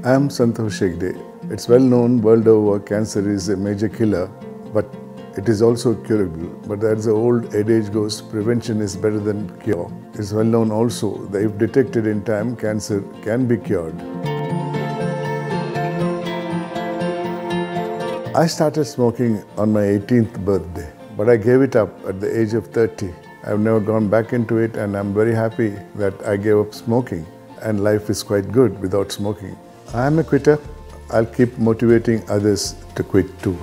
I am Santosh Hegde. It's well known world over cancer is a major killer, but it is also curable. But as the old adage goes, prevention is better than cure. It's well known also that if detected in time, cancer can be cured. I started smoking on my 18th birthday, but I gave it up at the age of 30. I've never gone back into it, and I'm very happy that I gave up smoking. And life is quite good without smoking. I'm a quitter. I'll keep motivating others to quit too.